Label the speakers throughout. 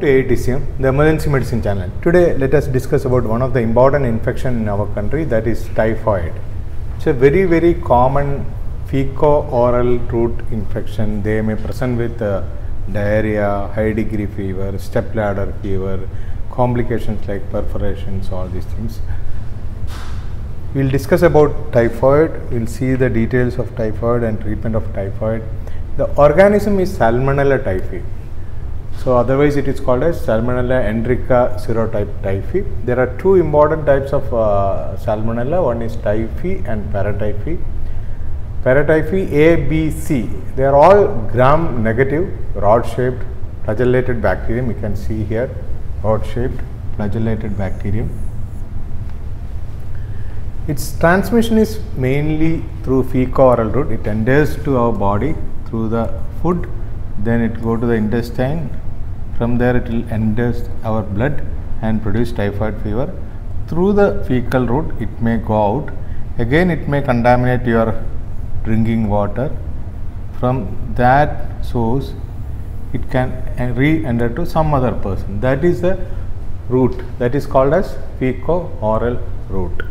Speaker 1: to AETCM, the emergency medicine channel. Today, let us discuss about one of the important infection in our country that is typhoid. It's a very very common feco-oral route infection. They may present with uh, diarrhea, high degree fever, step ladder fever, complications like perforations, all these things. We'll discuss about typhoid. We'll see the details of typhoid and treatment of typhoid. The organism is Salmonella typhi. So otherwise it is called as Salmonella enterica serotype typhi. There are two important types of uh, Salmonella. One is typhi and paratyphi. Paratyphi A, B, C. They are all gram negative, rod shaped, flagellated bacterium. You can see here, rod shaped, flagellated bacterium. Its transmission is mainly through fecal-oral route. It enters to our body through the food, then it go to the intestine. From there, it will enter our blood and produce typhoid fever. Through the fecal route, it may go out. Again, it may contaminate your drinking water. From that source, it can re-enter to some other person. That is the route. That is called as fecal-oral route.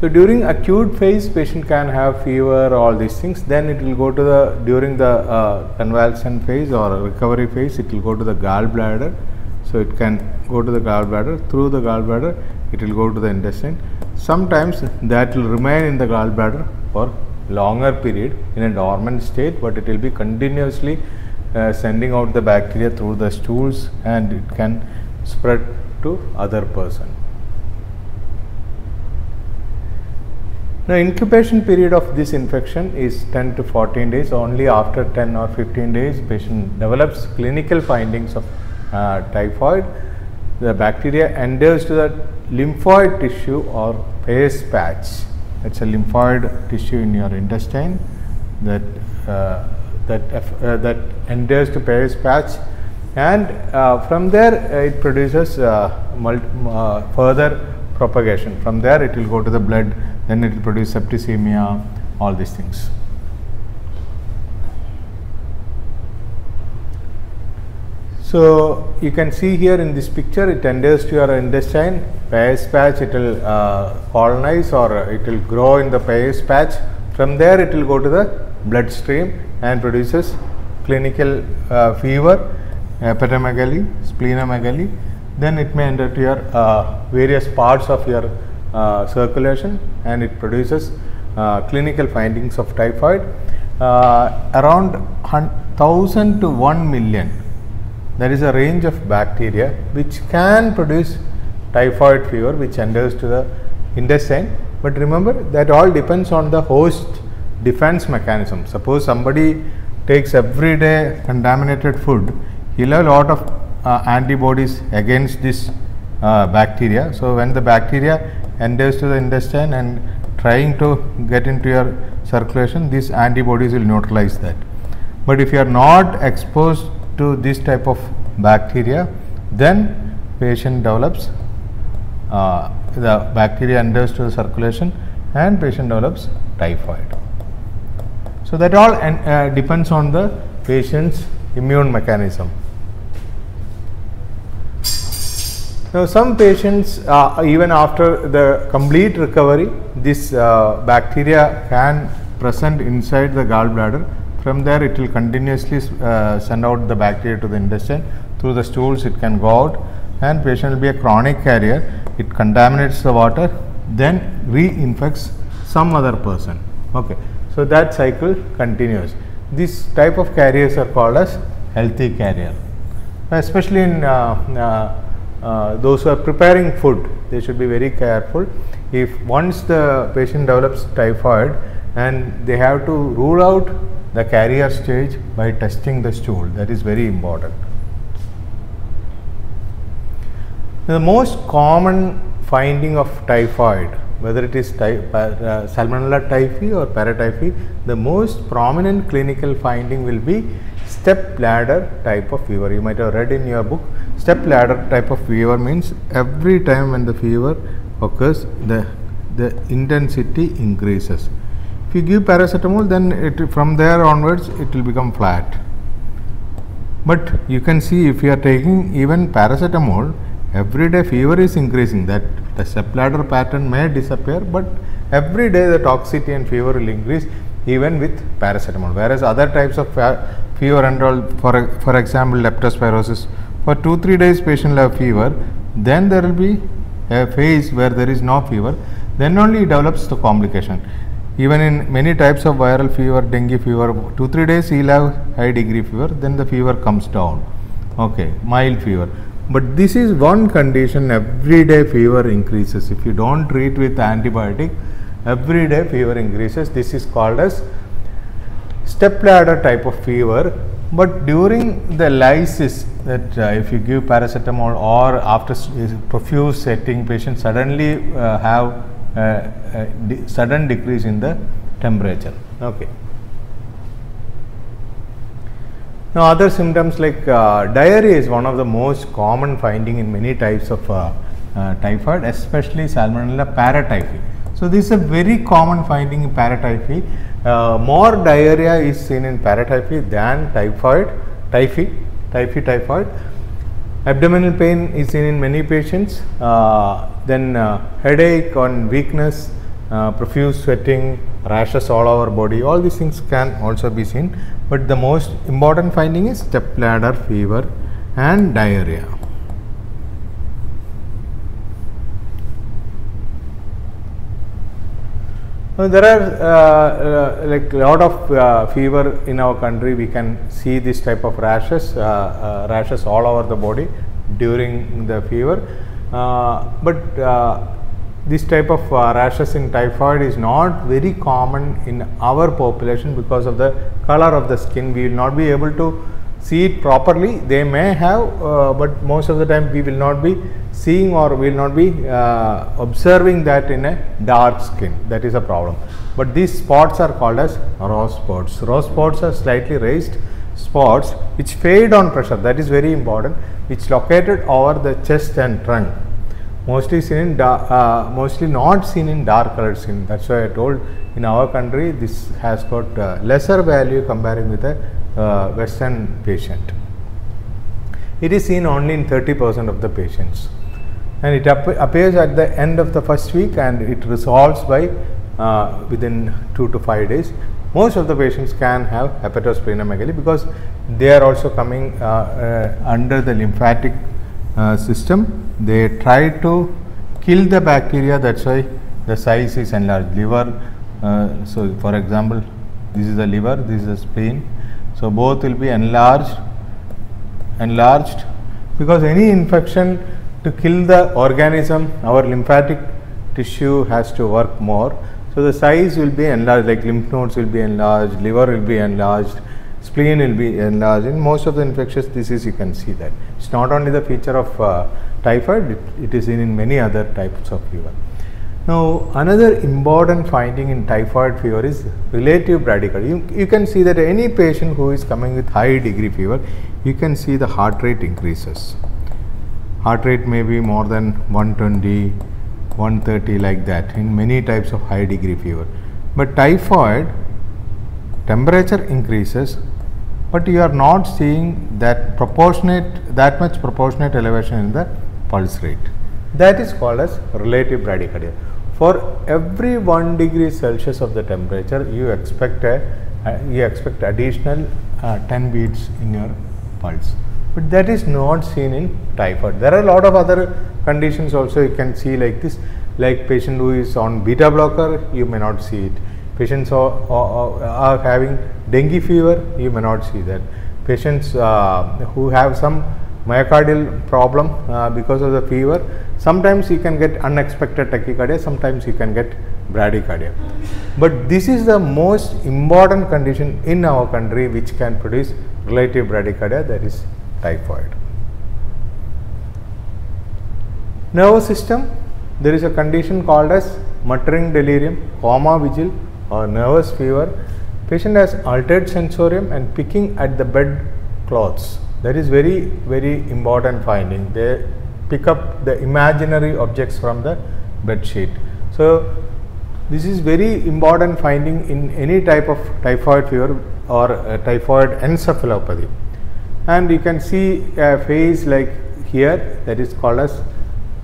Speaker 1: So during acute phase, patient can have fever, all these things. Then it will go to the during the uh, convalescent phase or recovery phase. It will go to the gallbladder. So it can go to the gallbladder. Through the gallbladder, it will go to the intestine. Sometimes that will remain in the gallbladder for longer period in a dormant state, but it will be continuously uh, sending out the bacteria through the stools, and it can spread to other person. Now, incubation period of this infection is 10 to 14 days. Only after 10 or 15 days, patient develops clinical findings of uh, typhoid. The bacteria enters to the lymphoid tissue or Peyer's patch. It's a lymphoid tissue in your intestine that uh, that uh, that enters to Peyer's patch, and uh, from there it produces uh, further propagation. From there, it will go to the blood then it will produce septicemia, all these things. So you can see here in this picture, it enters to your intestine, Peyer's patch, it will uh, colonize or it will grow in the Peyer's patch. From there, it will go to the bloodstream and produces clinical uh, fever, hepatomegaly, splenomegaly. Then it may enter to your uh, various parts of your circulation and it produces uh, clinical findings of typhoid. Uh, around 1000 to 1 million, there is a range of bacteria which can produce typhoid fever which enters to the intestine. But remember that all depends on the host defense mechanism. Suppose somebody takes everyday contaminated food, he'll have a lot of uh, antibodies against this uh, bacteria. So, when the bacteria enters to the intestine and trying to get into your circulation, these antibodies will neutralize that. But if you are not exposed to this type of bacteria, then patient develops uh, the bacteria enters to the circulation and patient develops typhoid. So that all uh, depends on the patient's immune mechanism. Now, some patients, uh, even after the complete recovery, this uh, bacteria can present inside the gallbladder. From there, it will continuously uh, send out the bacteria to the intestine. Through the stools, it can go out, and patient will be a chronic carrier. It contaminates the water, then reinfects some other person. Okay, so that cycle continues. This type of carriers are called as healthy carrier, especially in uh, those who are preparing food they should be very careful. If once the patient develops typhoid and they have to rule out the carrier stage by testing the stool that is very important. The most common finding of typhoid whether it is ty uh, salmonella typhi or paratyphi the most prominent clinical finding will be step ladder type of fever. You might have read in your book step ladder type of fever means every time when the fever occurs the the intensity increases if you give paracetamol then it from there onwards it will become flat But you can see if you are taking even paracetamol, everyday fever is increasing. That the step ladder pattern may disappear, but every day the toxicity and fever will increase even with paracetamol. Whereas other types of uh, fever and all, for, for example, leptospirosis, for 2-3 days patient will have fever, then there will be a phase where there is no fever, then only develops the complication. Even in many types of viral fever, dengue fever, 2-3 days he will have high degree fever, then the fever comes down. Okay, mild fever. But this is one condition everyday fever increases. If you don't treat with antibiotic, everyday fever increases. This is called as step ladder type of fever. But during the lysis, that uh, if you give paracetamol or after profuse setting, patient suddenly uh, have uh, de sudden decrease in the temperature. Okay. Now, other symptoms like uh, diarrhea is one of the most common finding in many types of uh, uh, typhoid, especially Salmonella paratyphi. So, this is a very common finding in paratyphi. Uh, more diarrhea is seen in paratyphi than typhoid, typhi, typhi typhoid. Abdominal pain is seen in many patients. Uh, then uh, headache and weakness, profuse sweating, rashes all over body. All these things can also be seen but the most important finding is stepladder fever and diarrhea. There are uh, uh, like lot of uh, fever in our country. We can see this type of rashes, uh, uh, rashes all over the body during the fever. Uh, but this type of rashes in typhoid is not very common in our population because of the color of the skin. We will not be able to see it properly. They may have, but most of the time we will not be seeing or will not be uh, observing that in a dark skin. That is a problem. But these spots are called as rose spots. Rose spots are slightly raised spots which fade on pressure. That is very important. Which located over the chest and trunk mostly seen in uh, mostly not seen in dark colored skin. That's why I told in our country this has got uh, lesser value comparing with a uh, western patient. It is seen only in 30 percent of the patients and it ap appears at the end of the first week and it resolves by uh, within 2 to 5 days. Most of the patients can have hepatosplenomegaly because they are also coming uh, uh, under the lymphatic uh, system. They try to kill the bacteria that's why the size is enlarged. Liver uh, so for example this is the liver this is the spleen. So both will be enlarged enlarged because any infection to kill the organism our lymphatic tissue has to work more so the size will be enlarged like lymph nodes will be enlarged liver will be enlarged spleen will be enlarged. In most of the infectious disease, you can see that. It's not only the feature of uh, typhoid, it, it is in, in many other types of fever. Now, another important finding in typhoid fever is relative bradycardia. You, you can see that any patient who is coming with high degree fever, you can see the heart rate increases. Heart rate may be more than 120, 130 like that in many types of high degree fever. But typhoid, temperature increases, but you are not seeing that proportionate that much proportionate elevation in the pulse rate. That is called as relative bradycardia. For every 1 degree Celsius of the temperature, you expect a uh, you expect additional uh, 10 beats in your pulse. But that is not seen in typhoid. There are a lot of other conditions also you can see like this, like patient who is on beta blocker, you may not see it Patients are, are, are having dengue fever, you may not see that. Patients uh, who have some myocardial problem uh, because of the fever, sometimes you can get unexpected tachycardia, sometimes you can get bradycardia. But this is the most important condition in our country which can produce relative bradycardia that is typhoid. Nervous system, there is a condition called as muttering delirium, coma vigil or nervous fever, patient has altered sensorium and picking at the bed clothes. That is very, very important finding. They pick up the imaginary objects from the bed sheet. So, this is very important finding in any type of typhoid fever or typhoid encephalopathy. And you can see a phase like here that is called as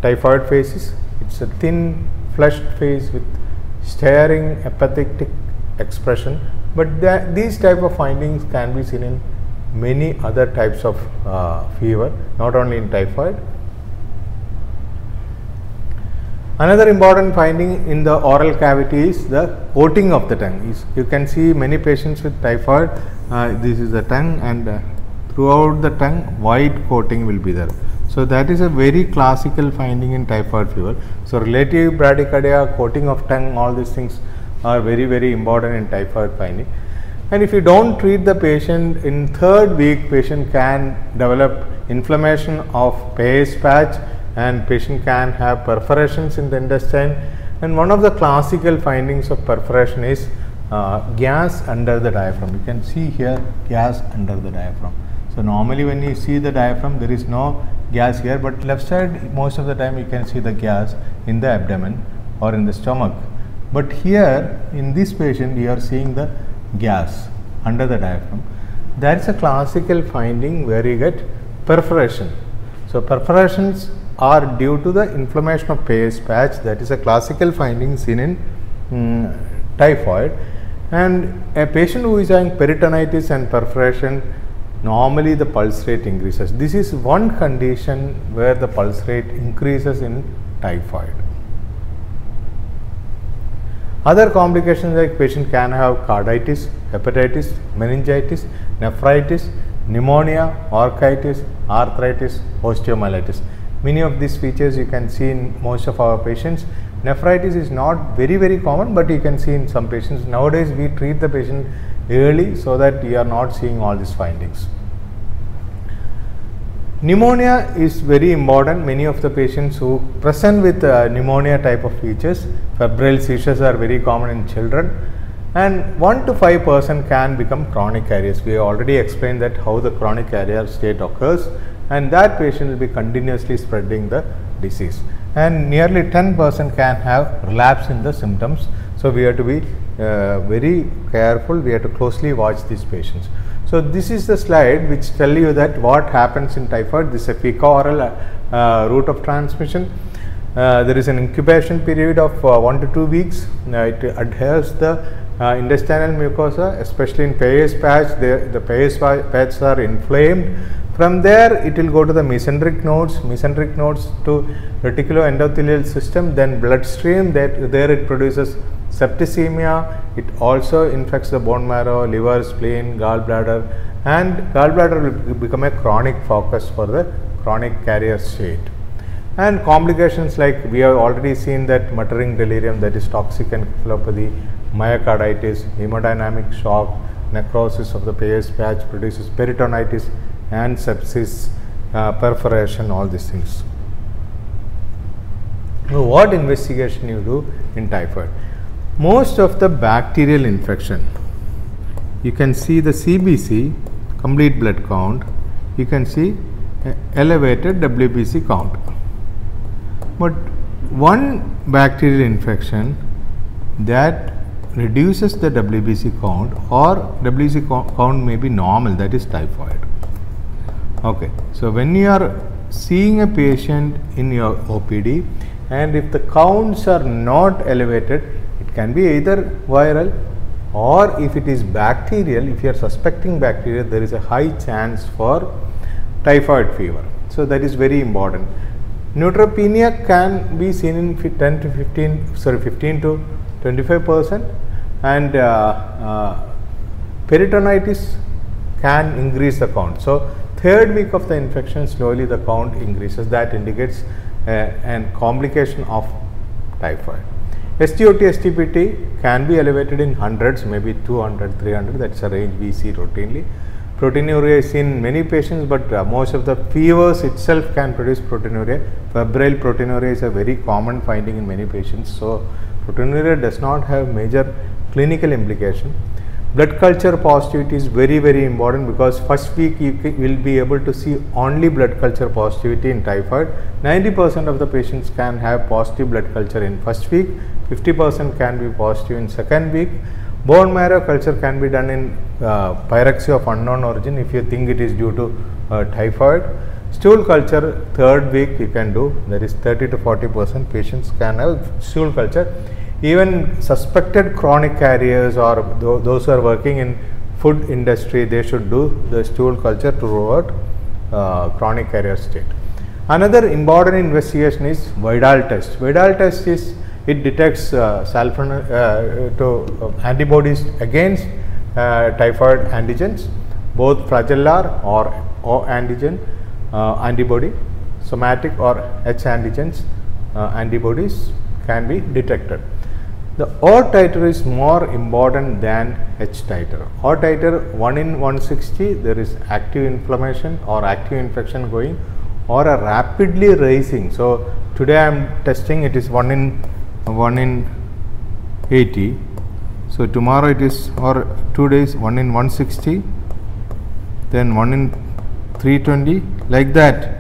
Speaker 1: typhoid facies. It's a thin flushed phase with staring apathetic expression but these type of findings can be seen in many other types of uh, fever not only in typhoid Another important finding in the oral cavity is the coating of the tongue. you can see many patients with typhoid, uh, this is the tongue and uh, throughout the tongue white coating will be there. So, that is a very classical finding in typhoid fever. So, relative bradycardia, coating of tongue, all these things are very very important in typhoid finding. And if you do not treat the patient in third week, patient can develop inflammation of Peyer's patch and patient can have perforations in the intestine and one of the classical findings of perforation is uh, gas under the diaphragm. You can see here gas under the diaphragm. So, normally when you see the diaphragm there is no gas here, but left side most of the time you can see the gas in the abdomen or in the stomach. But here in this patient you are seeing the gas under the diaphragm. That is a classical finding where you get perforation. So, perforations are due to the inflammation of Peyer's patch that is a classical finding seen in um, typhoid and a patient who is having peritonitis and perforation normally the pulse rate increases. This is one condition where the pulse rate increases in typhoid. Other complications like patient can have carditis, hepatitis, meningitis, nephritis, pneumonia, orchitis, arthritis, osteomyelitis. Many of these features you can see in most of our patients. Nephritis is not very very common, but you can see in some patients. Nowadays we treat the patient early so that you are not seeing all these findings. Pneumonia is very important. Many of the patients who present with uh, pneumonia type of features, febrile seizures are very common in children and 1 to 5 percent can become chronic carriers. We already explained that how the chronic carrier state occurs and that patient will be continuously spreading the disease and nearly 10 percent can have relapse in the symptoms. So, we have to be uh, very careful, we have to closely watch these patients. So, this is the slide which tell you that what happens in typhoid, this is a fecal-oral uh, route of transmission. Uh, there is an incubation period of uh, 1 to 2 weeks, uh, it adheres the uh, intestinal mucosa especially in Peyer's patch, the, the Peyer's patches are inflamed from there it will go to the mesenteric nodes, mesenteric nodes to reticuloendothelial system, then bloodstream that there it produces septicemia, it also infects the bone marrow, liver, spleen, gallbladder and gallbladder will become a chronic focus for the chronic carrier state. And complications like we have already seen that muttering delirium that is toxic encephalopathy, myocarditis, hemodynamic shock, necrosis of the Peyer's patch produces peritonitis and sepsis, uh, perforation, all these things. Now, what investigation you do in typhoid? Most of the bacterial infection, you can see the CBC, complete blood count, you can see elevated WBC count. But one bacterial infection that reduces the WBC count or WBC count may be normal that is typhoid. Okay. So, when you are seeing a patient in your OPD and if the counts are not elevated, it can be either viral or if it is bacterial, if you are suspecting bacteria, there is a high chance for typhoid fever. So, that is very important. Neutropenia can be seen in 10 to 15, sorry 15 to 25 percent and uh, uh, peritonitis can increase the count. So, third week of the infection slowly the count increases that indicates uh, an complication of typhoid. SGOT, SGPT can be elevated in hundreds, maybe 200, 300, that is a range we see routinely. Proteinuria is seen in many patients, but uh, most of the fevers itself can produce proteinuria. Febrile proteinuria is a very common finding in many patients. So, proteinuria does not have major clinical implication blood culture positivity is very very important because first week you will be able to see only blood culture positivity in typhoid 90 percent of the patients can have positive blood culture in first week 50 percent can be positive in second week Bone marrow culture can be done in uh, pyrexia of unknown origin if you think it is due to uh, typhoid. Stool culture third week you can do that is 30 to 40 percent patients can have stool culture. Even suspected chronic carriers or tho- those who are working in food industry they should do the stool culture to rule out uh, chronic carrier state. Another important investigation is Widal test. Widal test is it detects uh, sulfur uh, to uh, antibodies against uh, typhoid antigens, both flagellar or O antigen uh, antibody, somatic or H antigens antibodies can be detected. The O titer is more important than H titer. O titer 1 in 160 there is active inflammation or active infection going or a rapidly rising. So, today I am testing it is 1 in 1 in 80. So, tomorrow it is or 2 days 1 in 160 then 1 in 320 like that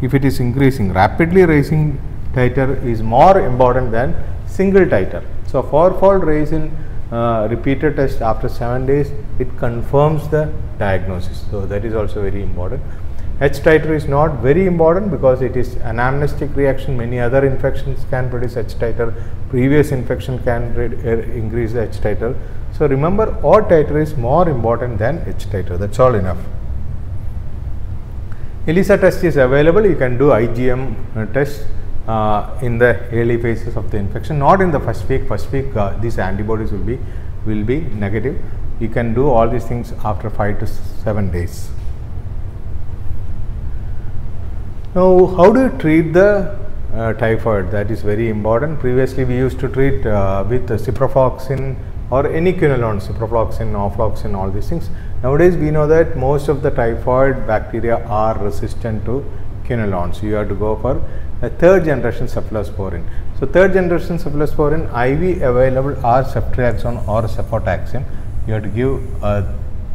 Speaker 1: if it is increasing rapidly rising titer is more important than single titer. So, fourfold rise in uh, repeated test after 7 days it confirms the diagnosis. So, that is also very important. H titer is not very important because it is an anamnestic reaction many other infections can produce H titer previous infection can uh, increase the H titer. So, remember O titer is more important than H titer that is all enough. ELISA test is available you can do IgM uh, test uh, in the early phases of the infection not in the first week. First week uh, these antibodies will be will be negative. You can do all these things after 5 to 7 days. Now how do you treat the uh, typhoid? That is very important. Previously we used to treat uh, with ciprofloxacin or any quinolone ciprofloxacin ofloxacin all these things. Nowadays we know that most of the typhoid bacteria are resistant to quinolone so you have to go for a third generation cephalosporin. So, third generation cephalosporin IV available are ceftriaxone or cefotaxime. You have to give uh,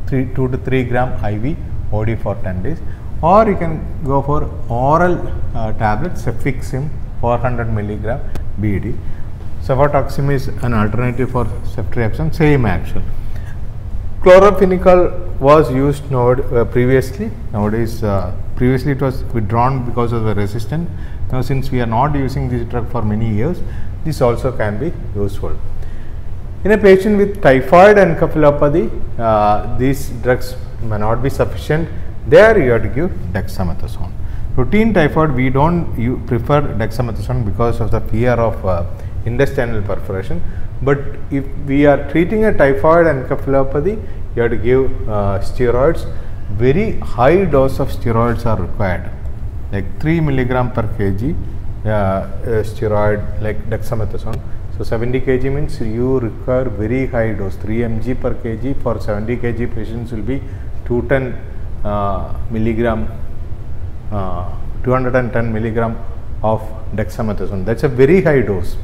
Speaker 1: three, 2 to 3 gram IV OD for 10 days or you can go for oral uh, tablet cefixime 400 milligram BD. Cefotaxime is an alternative for ceftriaxone same action. Chloramphenicol was used nowad- uh, previously nowadays uh, previously it was withdrawn because of the resistance. Now since we are not using this drug for many years this also can be useful. In a patient with typhoid encephalopathy uh, these drugs may not be sufficient. There you have to give dexamethasone. Routine typhoid we don't you prefer dexamethasone because of the fear of uh, intestinal perforation. But if we are treating a typhoid encephalopathy you have to give uh, steroids very high dose of steroids are required. Like 3 milligram per kg uh, uh, steroid like dexamethasone. So 70 kg means you require very high dose. 3 mg per kg for 70 kg patients will be 210 uh, milligram uh, 210 milligram of dexamethasone. That's a very high dose.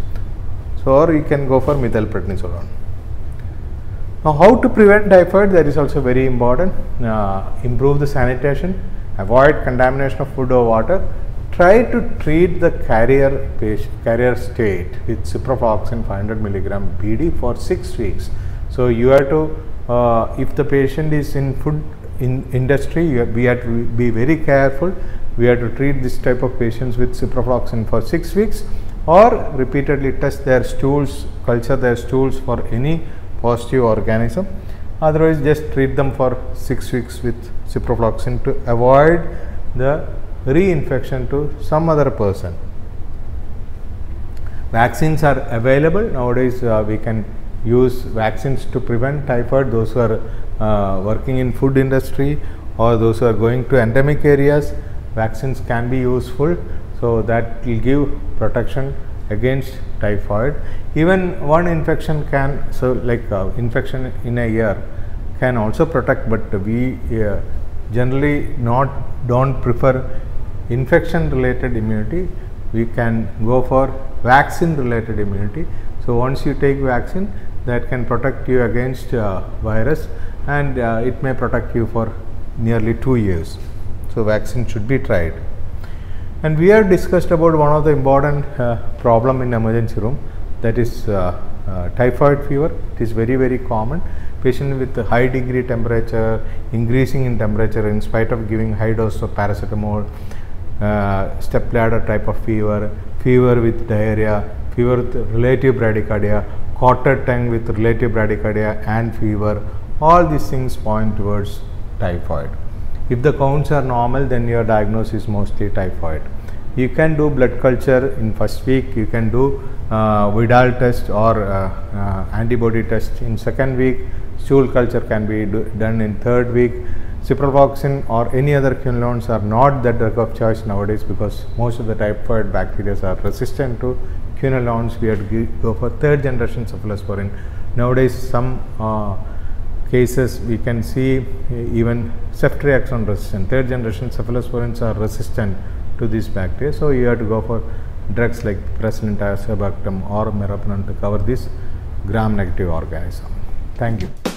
Speaker 1: So or you can go for methylprednisolone now, how to prevent typhoid that is also very important. Uh, improve the sanitation, avoid contamination of food or water. Try to treat the carrier patient, carrier state with ciprofloxacin 500 milligram BD for six weeks. So, you have to uh, if the patient is in food in industry, have, we have to be very careful. We have to treat this type of patients with ciprofloxacin for six weeks or repeatedly test their stools, culture their stools for any positive organism. Otherwise just treat them for 6 weeks with ciprofloxacin to avoid the reinfection to some other person. Vaccines are available. Nowadays uh, we can use vaccines to prevent typhoid. Those who are uh, working in food industry or those who are going to endemic areas vaccines can be useful. So that will give protection against typhoid. Even one infection can so like uh, infection in a year can also protect but we uh, generally not don't prefer infection related immunity. We can go for vaccine related immunity. So once you take vaccine that can protect you against uh, virus and uh, it may protect you for nearly 2 years. So vaccine should be tried and we have discussed about one of the important uh, problem in emergency room that is uh, uh, typhoid fever. It is very very common. Patient with high degree temperature, increasing in temperature in spite of giving high dose of paracetamol, uh, step ladder type of fever, fever with diarrhea, fever with relative bradycardia, coated tongue with relative bradycardia and fever. All these things point towards typhoid. If the counts are normal, then your diagnosis is mostly typhoid. You can do blood culture in first week. You can do uh, Widal test or uh, uh, antibody test in second week. Stool culture can be do, done in third week. Ciprofloxacin or any other quinolones are not the drug of choice nowadays because most of the typhoid bacteria are resistant to quinolones. We have to go for third generation cephalosporin. Nowadays, some uh, cases we can see eh, even ceftriaxone resistant. Third generation cephalosporins are resistant to these bacteria. So, you have to go for drugs like Piperacillin, Tazobactam or meropenem to cover this gram negative organism. Thank you.